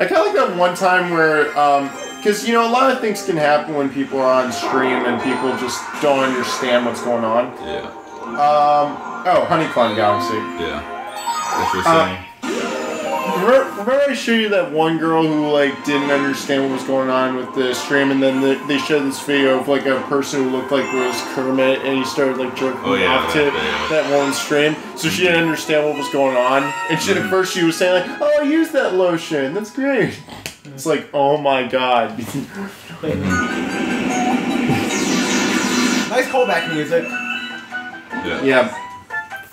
I kind of like that one time where, um, because you know a lot of things can happen when people are on stream and people just don't understand what's going on. Yeah. Um, oh, Honeyclimb Galaxy. Yeah. What you're Uh, saying? Remember, remember I showed you that one girl who like didn't understand what was going on with the stream, and then the, they showed this video of like a person who looked like was Kermit, and he started like jerking Oh, yeah, off to that video. that one stream. So she didn't understand what was going on, and she at first she was saying like, "Oh, I use that lotion. That's great." It's like, oh my god. Nice callback music. yeah. yeah,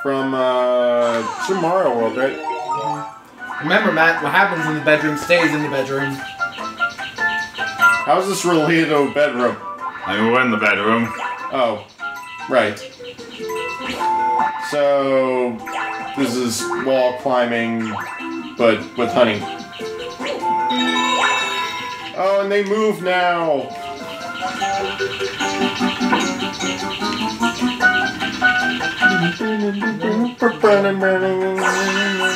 from uh, it's from Mario World, right? Remember, Matt, what happens in the bedroom stays in the bedroom. How's this related to a bedroom? I mean, we're in the bedroom. Oh, right. So this is wall climbing, but with honey. Oh, and they move now.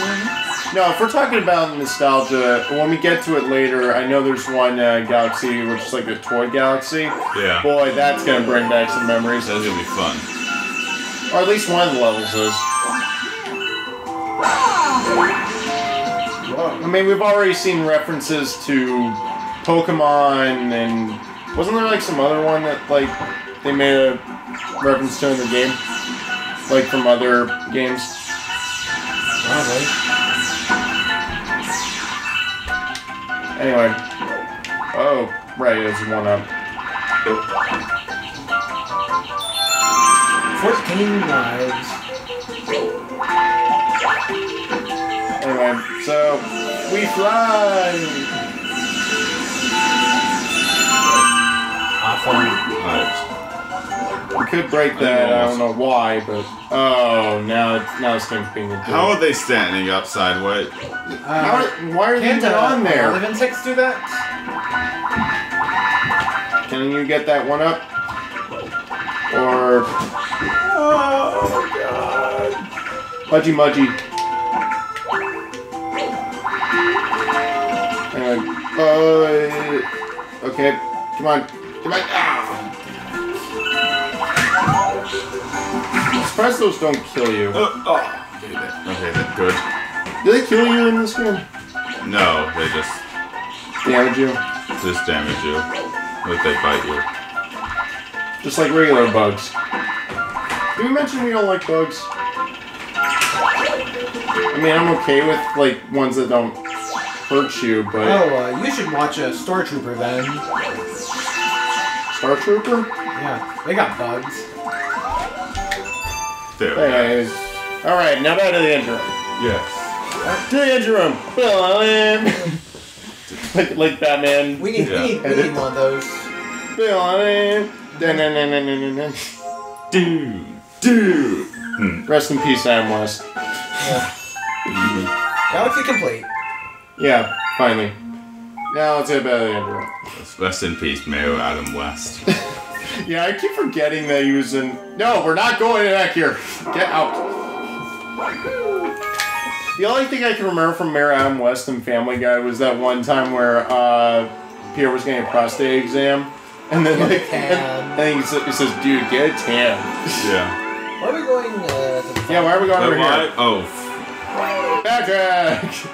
No, if we're talking about nostalgia, when we get to it later, I know there's one uh, galaxy which is like a toy galaxy. Yeah. Boy, that's gonna bring back some memories. That's gonna be fun. Or at least one of the levels is. I mean, we've already seen references to Pokemon, and wasn't there like some other one that like they made a reference to in the game, like from other games? Probably. Anyway. Oh, right, it's one up. 14 lives. Anyway, so we fly. Awesome. Alright. We could break that. I don't know why, but oh, now it, now this thing's being a. How are they standing up sideways? How, Uh, why are they can't uh, on there? 11 6 do that? Can you get that one up? Or oh god, Mudgy Mudgy. Anyway, uh, okay, come on, come on. Ah. Surprised those don't kill you. Uh, oh. Okay. Okay, then. Good. Do they kill you in this game? No, they just Damage you? just damage you. Like they bite you. Just like regular bugs. Did we mention we don't like bugs? I mean, I'm okay with like ones that don't hurt you, but Oh, uh, you should watch a Star Trooper then. Star Trooper. Yeah, they got bugs. There we go. Anyways, all right, now back to the engine room. Yes. To the engine room. Well, I'm- like like Batman. We need, Yeah. we need, we need one of those. Well, I'm- Dun-dun-dun-dun-dun-dun. Dude. Dude. Hmm. Rest in peace, Adam West. Yeah. Galaxy complete. Yeah, finally. Now let's get back to the engine room. Rest in peace, Mayor Adam West. Yeah, I keep forgetting that he was in. No, we're not going back here. Get out. The only thing I can remember from Mayor Adam West and Family Guy was that one time where uh, Pierre was getting a prostate exam, and then like, tan. and, and he, sa- he says, "Dude, get a tan." yeah. Why are we going uh, to yeah, why are we going over why? here? Oh. f- Backtrack.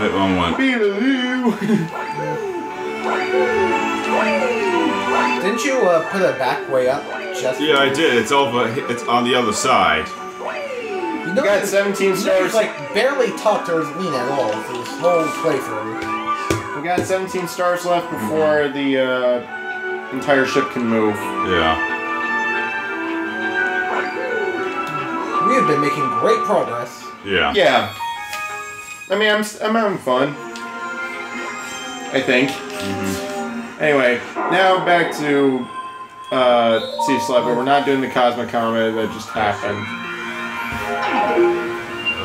Wait, wrong one. Beetaloo. Didn't you uh, put a back way up? Just Yeah, I did. It's over. It's on the other side. You We know, got 17 you stars. he's like barely talked to Rosalina at all through this whole playthrough. We got 17 stars left before the uh, entire ship can move. Yeah. We have been making great progress. Yeah. Yeah. I mean, I'm, I'm having fun. I think. Anyway, now back to uh, Sea But We're not doing the Cosmic Comet that just happened.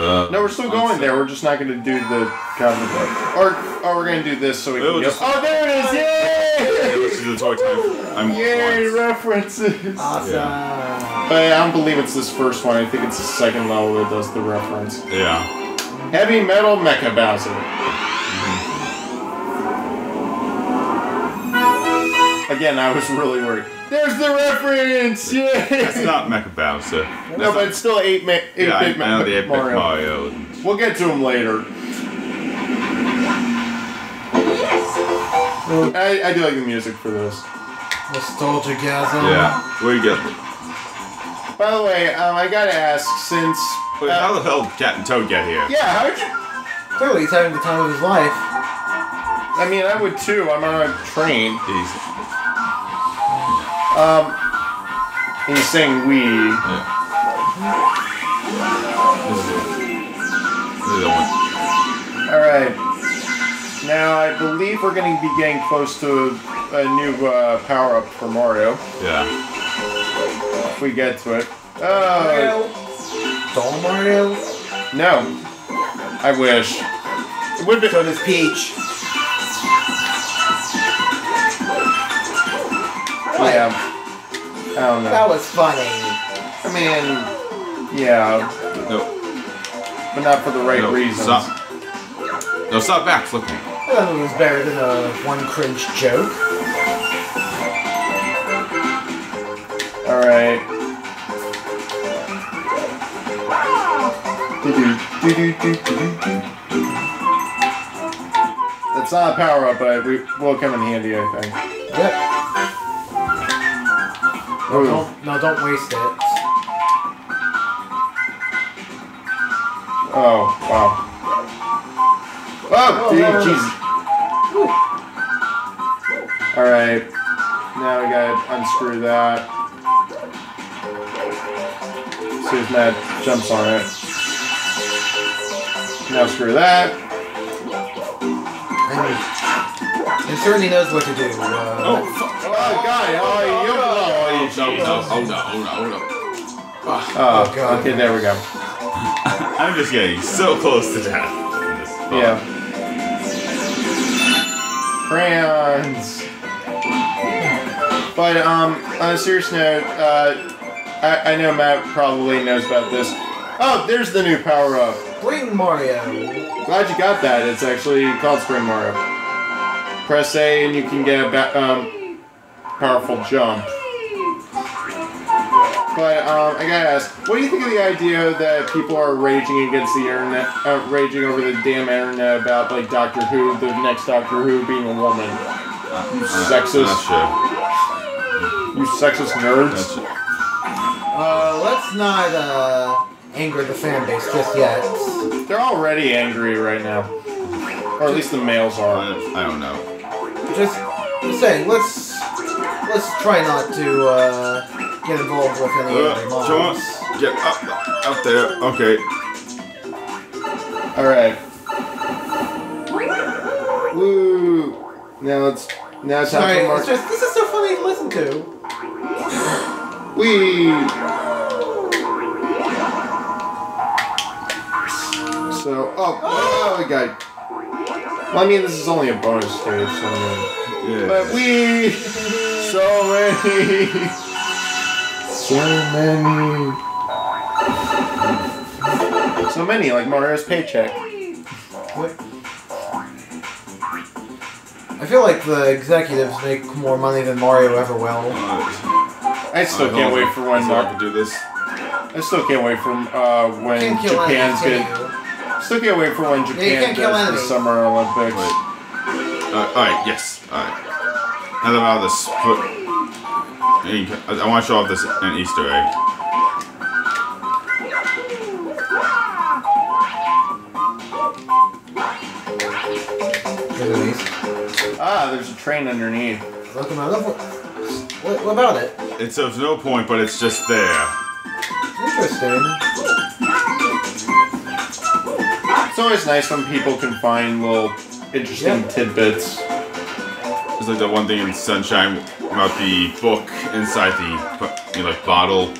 Uh, No, we're still going there. We're just not going to do the Cosmic Comet. Or, or we're going to do this so we We'll can just- go. Oh, there it is! Yeah, Yay! This is the toy time. I'm Yay, once. references! Awesome. But I don't believe it's this first one. I think it's the second level that does the reference. Yeah. Heavy Metal Mecha Bowser. Again, I was really worried. There's the reference! Yeah! That's not Mecha Bowser. no, but it's still 8 ma- 8 yeah, I, I know the 8 Mario. Mario. We'll get to him later. Yes. I, I do like the music for this. Nostalgia gasm. Yeah, where you get? By the way, um, I gotta ask, since. Wait, uh, how the hell did Captain Toad get here? yeah, how would you. Clearly, he's having the time of his life. I mean, I would too. I'm on a train. He's, Um. He's saying we. yeah. This is, this is the one. Alright. Now, I believe we're gonna be getting close to a new uh, power up for Mario. Yeah. If we get to it. Oh, Mario. Doll Mario. no. I wish. It would be. So does Peach. Oh, yeah. I don't know. That was funny. I mean, yeah, No, but not for the right no, reasons. stop. No, stop back flipping. I thought it was better than a one cringe joke. Alright. That's not a power up, but it will come in handy, I think. Yep. No, Ooh. don't, no, don't waste it. Oh, wow. Oh, Oh, dude, no, no. Jesus. Alright. Now we gotta unscrew that. See if Matt jumps on it. Now screw that. And he certainly knows what to do. Uh, Oh, fuck. Oh, God. Oh, you oh, you No, no, hold up, hold up, hold up. Oh, Oh, God. okay, there we go. I'm just getting so close to death. in this spot. Yeah. Crayons. But um, on a serious note, uh, I, I know Matt probably knows about this. Oh, there's the new power up. Bring Mario. Glad you got that. It's actually called Spring Mario. Press A and you can get a ba- um, powerful jump. But um, I gotta ask, what do you think of the idea that people are raging against the internet, uh, raging over the damn internet about like Doctor Who, the next Doctor Who being a woman? You Uh, sexist, That's true. you sexist nerds. Uh, let's not uh, anger the fan base just yet. They're already angry right now, or at least the males are. I I don't know. Just, just saying, let's let's try not to uh, get involved with any Uh, angry John, mobs. get up, up there. Okay. All right. Woo! Now it's now it's time Sorry, for it's Mark. just this is so funny to listen to. Wee! So, oh, oh, we got. Well, I mean, this is only a bonus stage, so. Yeah. but we, so many, so many, so many, like Mario's paycheck. What? I feel like the executives make more money than Mario ever will. I still can't wait for when So I Mar- can do this. I still can't wait for uh, when Can't Japan's enemies, good. can? Still can't wait for when Japan can't kill does the. Summer Olympics. Uh, alright, yes. Alright. Now that I'm out of this. Put, I, I want to show off this an Easter egg. Look at these. Ah, there's a train underneath. Look at my level. What, what about it? It's serves no point, but it's just there. Interesting. It's always nice when people can find little interesting Yeah. tidbits. It's like that one thing in Sunshine about the book inside the you know, like bottle.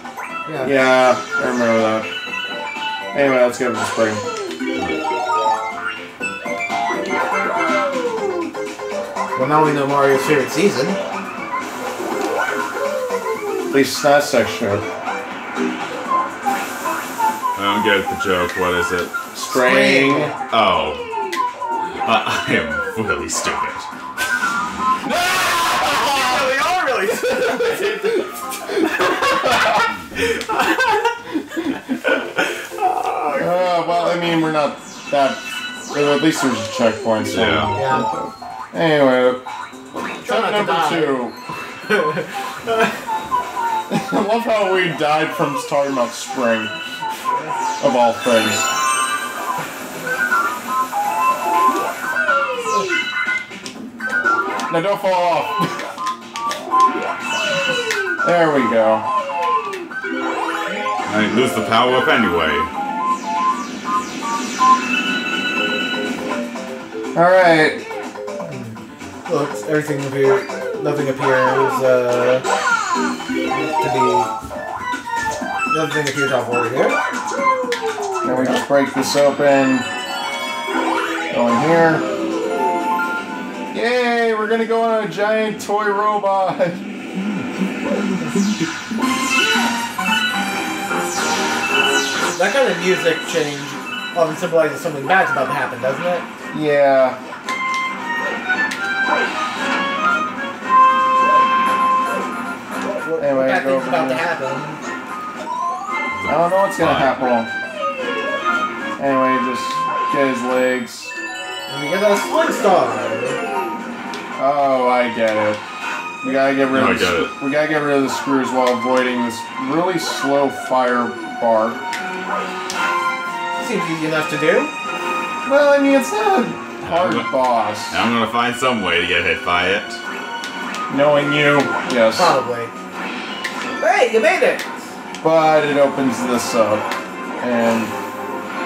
Yeah. Yeah, I remember that. Anyway, let's go to the spring. Well, now we know Mario's favorite season. At least it's not. I don't get the joke. What is it? Spring. Oh. Uh, I am really stupid. Uh, well, I mean, we're not that. well, At least there's a checkpoint. So. Yeah. Yeah. Anyway, Try tip to number two. I love how we died from talking about spring, of all things. Now don't fall off. there we go. I lose the power up anyway. All right. Looks everything appear, nothing appears uh, to be. Nothing appears off order here. Can we just break this open? Go in here. Yay! We're gonna go on a giant toy robot. That kind of music change often symbolizes something bad's about to happen, doesn't it? Yeah. What, Anyway, what bad go thing's over about to happen? I don't know what's gonna happen. Anyway, just get his legs. And we get a sling star. Oh, I get it. We gotta get rid No, of I the, get sc- we gotta get rid of the screws while avoiding this really slow fire bar. Seems easy enough to do. Well, I mean, it's not a hard Yeah, but- boss. Now I'm gonna find some way to get hit by it. Knowing you, yes. Probably. Hey, you made it! But it opens this up, and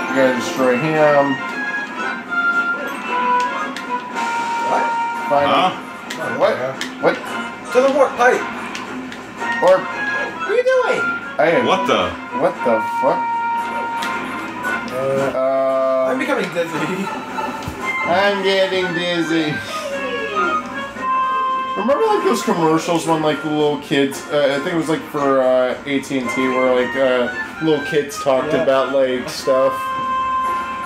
you gotta destroy him. What? Find Huh? Oh, What? yeah. What? To the warp pipe. Or What are you doing? hey, What the? What the fuck? Uh, I'm becoming dizzy. I'm getting dizzy. Remember like those commercials when like the little kids, uh, I think it was like for uh, AT&T where like uh, little kids talked Yeah. about like stuff.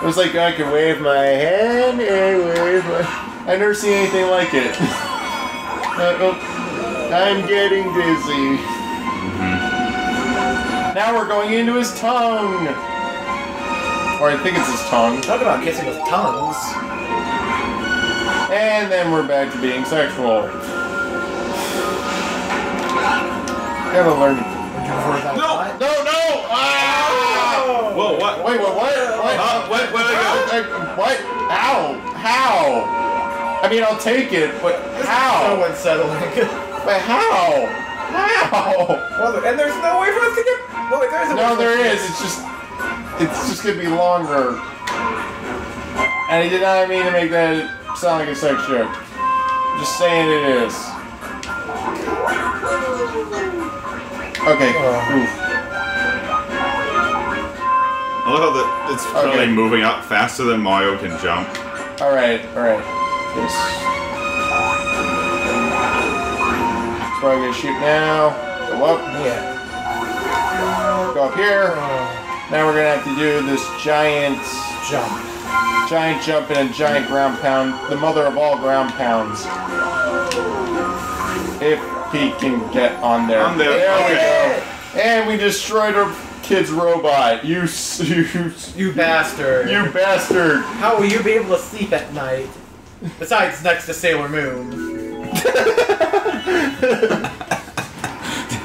It was like I can wave my hand and wave my... I never seen anything like it. Uh, oh, I'm getting dizzy. Now we're going into his tongue. Or I think it's his tongue. Talk about kissing with tongues. And then we're back to being sexual. Gotta learn. Would you prefer that? No. No, no! Ah! Whoa, what? Wait, what? What? What? Huh? Where- where'd I go? Uh, What? How? How? I mean, I'll take it, but So unsettling. But how? How? well, and there's no way for us to get. No, wait, there is a No, for us there to get- is. It's just, it's just gonna be longer. And I did not mean to make that sound like a sex joke. I'm Just saying it is. Okay. Uh. Oof. I love how the, it's Okay. really moving up faster than Mario can jump. All right. All right. Yes. So I'm gonna shoot now. Go up. Yeah. Go up here. Uh. Now we're gonna have to do this giant, jump. giant jump and a giant ground pound. The mother of all ground pounds. If he can get on there. On there, There we go. And we destroyed our kid's robot. You, s- you, You bastard. you bastard. How will you be able to sleep at night? Besides, next to Sailor Moon.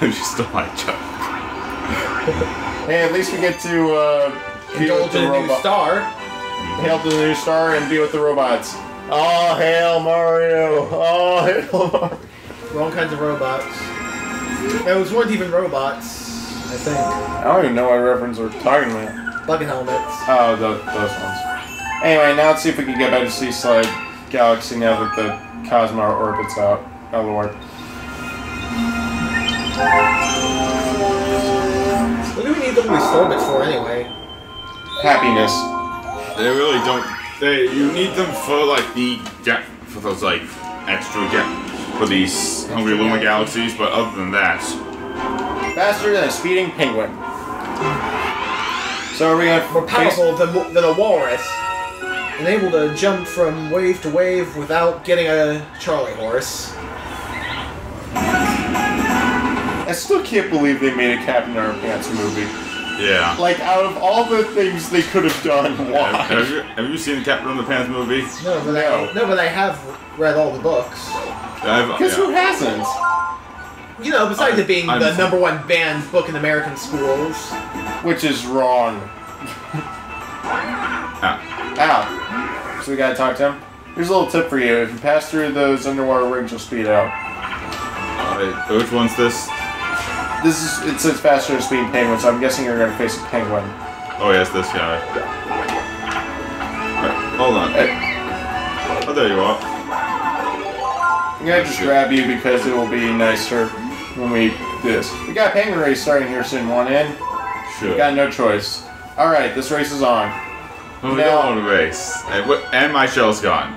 you stole my joke. Hey, at least we get to uh, be with the in a new robot. star. Hail to the new star and be with the robots. Oh, hail Mario! Oh, hail Mario! Wrong kinds of robots. Those weren't even robots, I think. I don't even know what reference we're talking about. Bucket helmets. Oh, those, those ones. Anyway, now let's see if we can get back to Sea Slide Galaxy now that the Cosmo orbit's out. Oh lord. Do we need them orbits for anyway? Happiness. They really don't. They you need them for like the ga- for those like extra ga- for these Hungry Luma galaxies, but other than that, Faster than a speeding penguin. So are we gonna More powerful than, than a walrus. And able to jump from wave to wave without getting a Charlie horse. I still can't believe they made a Captain Underpants movie. Yeah. Like, out of all the things they could have done, Have, why? have you, have you seen the Captain Underpants movie? No, but No. I no, but I have read all the books. I've, Because who hasn't? You know, besides I- it being I'm- the number one banned book in American schools. Which is wrong. Ah, Ow. So we gotta talk to him. Here's a little tip for you. If you pass through those underwater rings, you'll speed out. alright, which one's this? This is it says faster than speeding penguin, so I'm guessing you're gonna face a penguin. Oh yes, this guy. Alright, hold on. Hey, Oh, there you are. I'm gonna just grab you because it will be nicer when we do this. We got a penguin race starting here soon. One in. Sure. We got no choice. All right, this race is on. Oh, we No. don't want to race. And, and my shell's gone.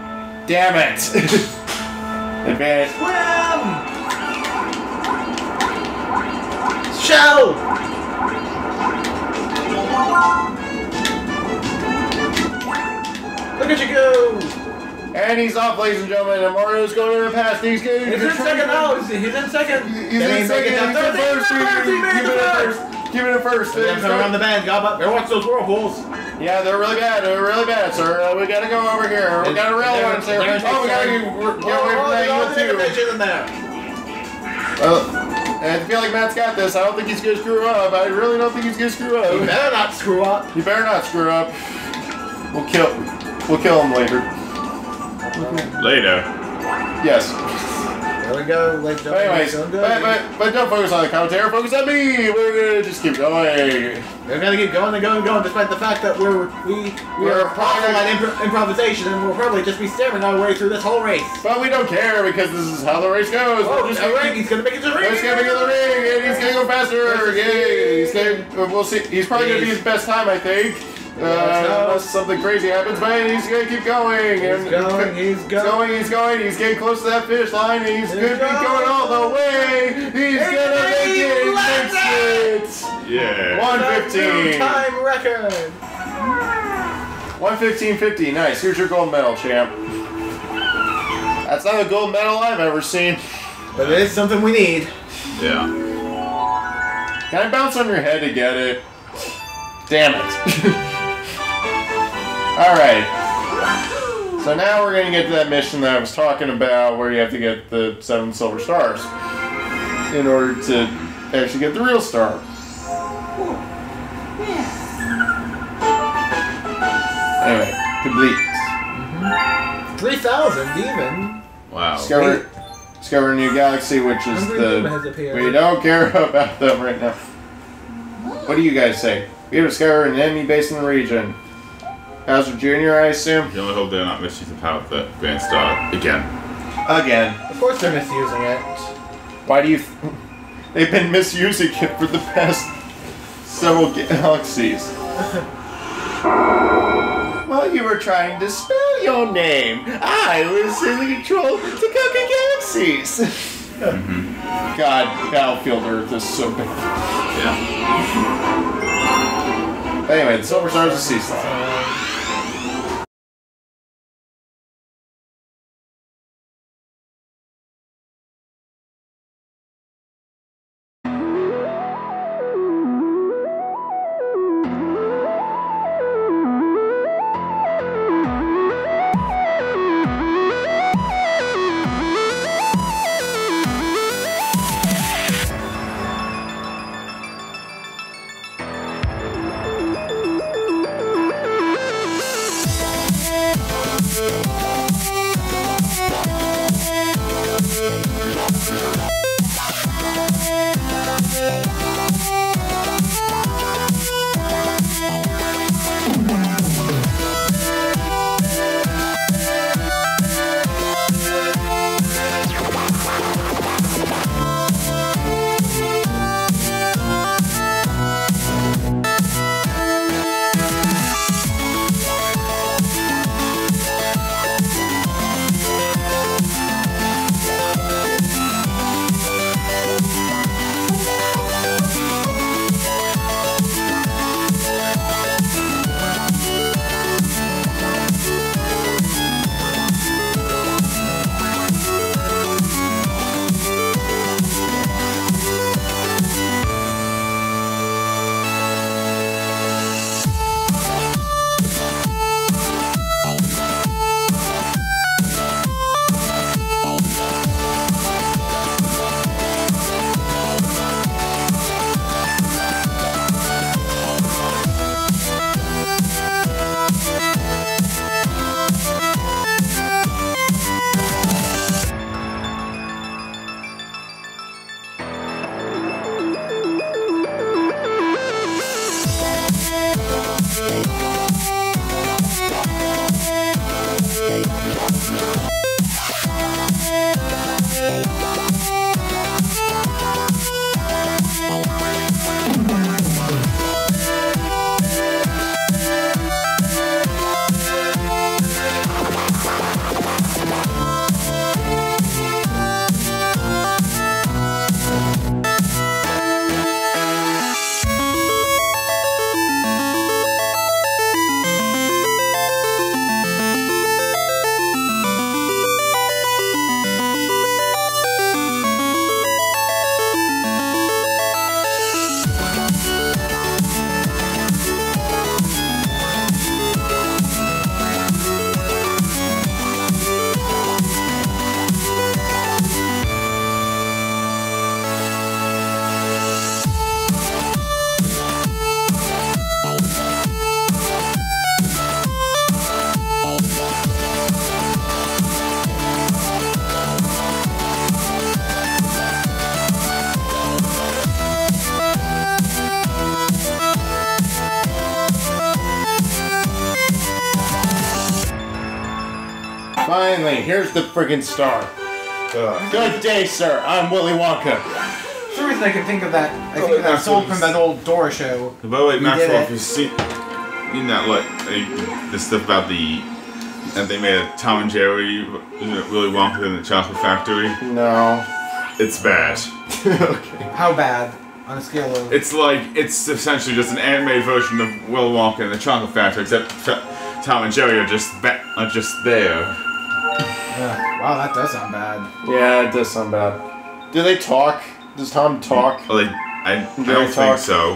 Damn it! Advantage. Swim! Shell! Look at you go! And he's off, ladies and gentlemen. And Mario's going to the pass. He's getting He's in second now! He's he's in second! He's That in second. He's in first. He's in first. He made Keep the it in first. first. Keep it in first. I'm coming around the bend. God, but better watch those whirlpools. Yeah, they're really bad. They're really bad, sir. Uh, we gotta go over here. We got a rail one there. they're Oh, we gotta taking- get, we're- get away from that Oh, yield the too. intervention in there. Uh, I feel like Matt's got this. I don't think he's gonna screw up. I really don't think he's gonna screw You up. better not screw up. You better not screw up. We'll kill. We'll kill him later. Later. Yes. There we go. Like, But anyways, but, but, but don't focus on the commentator. Focus on me. We're gonna just keep going. We're gonna keep going and going and going, despite the fact that we're we we We're are probably- at impro- improvisation, and we'll probably just be staring our way through this whole race. But we don't care because this is how the race goes. Oh, We're just all right, he's gonna make it to the ring. He's gonna get the ring, and he's gonna go faster. Yay! He's gonna. We'll see. He's probably gonna be his best time, I think. Uh, unless something crazy happens, but he's gonna keep going. He's and going. He's He's going. going, he's going, he's getting close to that finish line, and he's He's gonna be going. going all the way. He's He's gonna make it. He left makes it. Yeah. One fifteen. Time record. One fifteen fifty. Nice. Here's your gold medal, champ. That's not a gold medal I've ever seen. But it is something we need. Yeah. Can I bounce on your head to get it? Damn it. Alright. So now we're gonna get to that mission that I was talking about where you have to get the seven silver stars in order to actually get the real star. Anyway, complete. Three thousand even. Wow. Discover, discover a new galaxy, which is Hungry Luma has the. We don't care about them right now. What do you guys say? We have discovered an enemy base in the region. Bowser Jr., I assume? You only hope they're not misusing the power of the Grand Star again. Again. Of course they're misusing it. Why do you. Th- They've been misusing it for the past several galaxies. While you were trying to spell your name, I was in control to conquer galaxies. Mm-hmm. God, Battlefield Earth is so bad. Yeah. Anyway, the Silver Stars of Sea Yeah. Finally, here's the friggin' star. Uh, Good day, sir. I'm Willy Wonka. For some reason I can think of that. I Oh, think of that that's song from that old Dora show. by the way, You Maxwell, did if you see in that like uh, the stuff about the that they made a Tom and Jerry Willy Wonka in the Chocolate Factory, No. it's bad. okay. How bad? On a scale of. It's like it's essentially just an animated version of Willy Wonka and the Chocolate Factory, except Tom and Jerry are just ba- are just there. Ugh, wow, that does sound bad. Yeah, it does sound bad. Do they talk? Does Tom talk? Well, they, I, I don't talk. think so.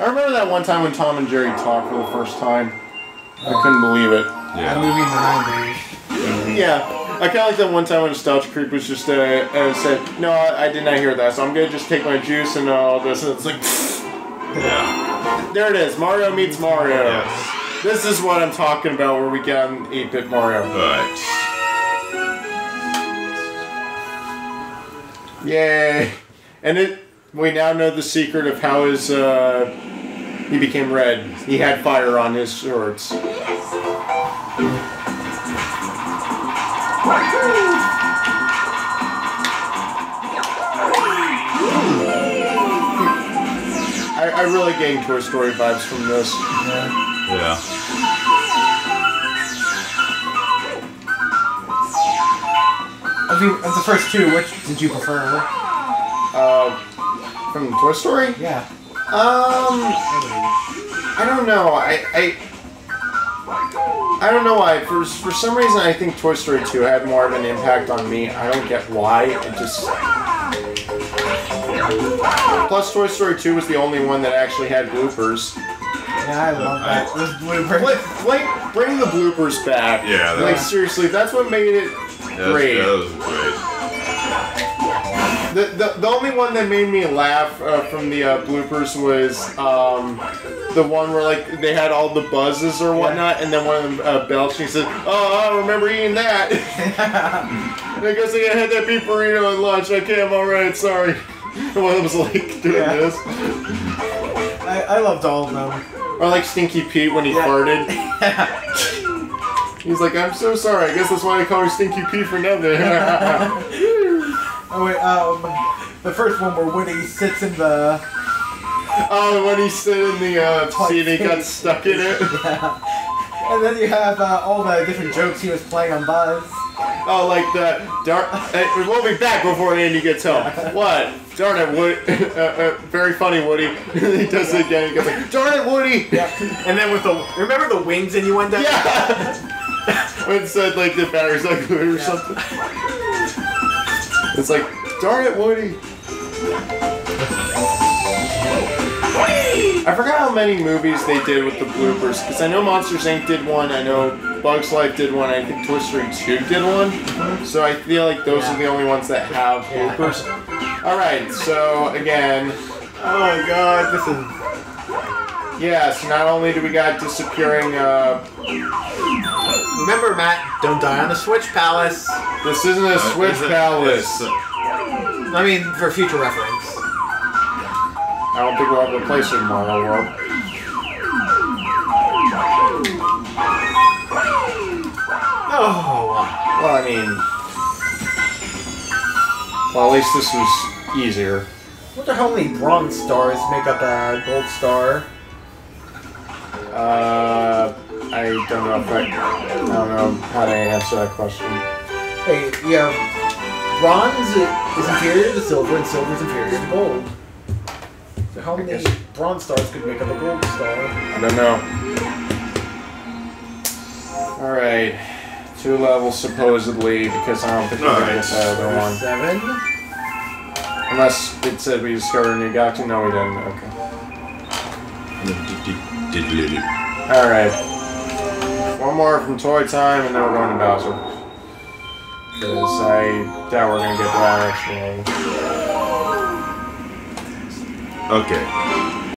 I remember that one time when Tom and Jerry talked for the first time. I couldn't believe it. That Yeah. movie in the 90s. Yeah. I kind of like that one time when Nostalgia Critic was just uh, uh, said, "No, I, I did not hear that, so I'm gonna just take my juice and all this." And it's like, Yeah. there it is. Mario meets Mario. Yes. This is what I'm talking about, where we got an 8-bit Mario. But Yay! And it, we now know the secret of how his uh, he became red. He had fire on his shorts. I, I really gained Toy Story vibes from this. Yeah. yeah. Of the, of the first two, which did you prefer? Uh, from Toy Story? Yeah. Um, I don't know. I, I I don't know why. For for some reason, I think Toy Story 2 had more of an impact on me. I don't get why. It just. Plus, Toy Story 2 was the only one that actually had bloopers. Yeah, I love that. Those bloopers. Like, like bring the bloopers back. Yeah, Like seriously, that's what made it That was, great. that was great. The, the, the only one that made me laugh uh, from the uh, bloopers was um, the one where like they had all the buzzes or whatnot, and then one of them uh, belched and he said, "Oh, I remember eating that." and I guess I had that beef burrito at lunch. Okay, I'm all right. Sorry. One of them was like doing Yeah. this, I, I loved all of them. or like Stinky Pete when he Yeah. farted. He's like, "I'm so sorry. I guess that's why I call her Stinky Pete for nothing." Oh wait, um, the first one where Woody sits in the oh, when he stood in the uh, seat, and he got stuck in it. yeah, and then you have uh, all the different jokes he was playing on Buzz. Oh, like the darn. Uh, we'll be back before Andy gets home. What? Darn it, Woody. Uh, uh, very funny, Woody. he does it again. He goes like, "Darn it, Woody." Yeah, and then with the remember the wings innuendo? Yeah. When it said like the battery's not good or Yeah. something. It's like, darn it, Woody. I forgot how many movies they did with the bloopers because I know Monsters Inc. did one. I know Bugs Life did one. I think Toy Story 2 did one. So I feel like those are the only ones that have Yeah. bloopers. All right. So again, Oh my god, this is. yes. Not only do we got disappearing. Uh, Remember, Matt, don't die on the Switch Palace. this isn't a Uh, Switch is it- Palace. it's, I mean, for future reference. I don't think we'll have a place in Mario World. Oh, Well, I mean, well, at least this was easier. wonder how many bronze stars make up a gold star. Uh, I don't know if I, I don't know how to answer that question. Hey, you have bronze is inferior to silver, and silver is inferior to gold. So how many guess. bronze stars could make up a gold star? I don't know. All right, two levels supposedly because I don't think we're gonna get Nice. that other one. Seven. Unless it said we discovered a new galaxy. No, we didn't. Okay. All right. One more from Toy Time, and then we're going to Bowser. Because I doubt we're gonna get that actually. Okay.